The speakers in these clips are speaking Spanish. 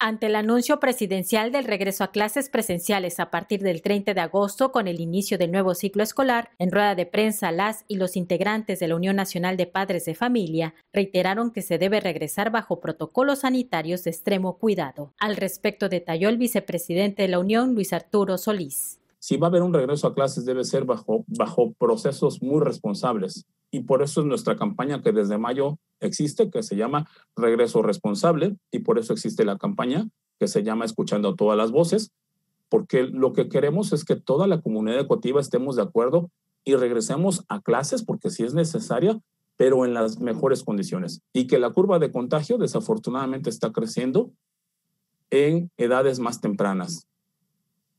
Ante el anuncio presidencial del regreso a clases presenciales a partir del 30 de agosto con el inicio del nuevo ciclo escolar, en rueda de prensa las y los integrantes de la Unión Nacional de Padres de Familia reiteraron que se debe regresar bajo protocolos sanitarios de extremo cuidado. Al respecto detalló el vicepresidente de la Unión, Luis Arturo Solís. Si va a haber un regreso a clases debe ser bajo, bajo procesos muy responsables y por eso es nuestra campaña que desde mayo existe, que se llama Regreso Responsable, y por eso existe la campaña que se llama Escuchando todas las voces, porque lo que queremos es que toda la comunidad educativa estemos de acuerdo y regresemos a clases, porque si es necesaria, pero en las mejores condiciones. Y que la curva de contagio desafortunadamente está creciendo en edades más tempranas,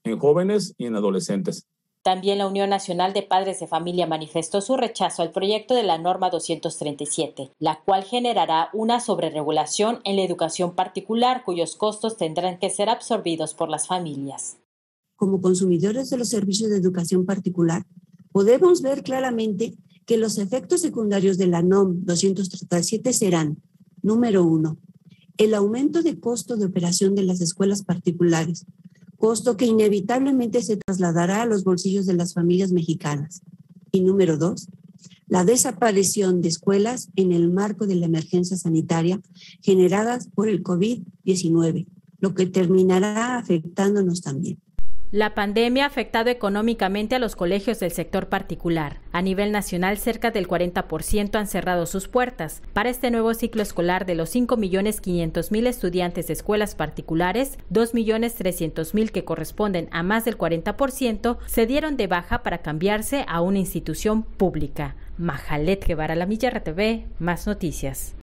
en jóvenes y en adolescentes. También la Unión Nacional de Padres de Familia manifestó su rechazo al proyecto de la norma 237, la cual generará una sobreregulación en la educación particular cuyos costos tendrán que ser absorbidos por las familias. Como consumidores de los servicios de educación particular, podemos ver claramente que los efectos secundarios de la NOM 237 serán, número uno, el aumento de costo de operación de las escuelas particulares, costo que inevitablemente se trasladará a los bolsillos de las familias mexicanas. Y número dos, la desaparición de escuelas en el marco de la emergencia sanitaria generadas por el COVID-19, lo que terminará afectándonos también. La pandemia ha afectado económicamente a los colegios del sector particular. A nivel nacional, cerca del 40% han cerrado sus puertas. Para este nuevo ciclo escolar de los 5.500.000 estudiantes de escuelas particulares, 2.300.000 que corresponden a más del 40% se dieron de baja para cambiarse a una institución pública. Majalet Guevara, La Milla RTV, más noticias.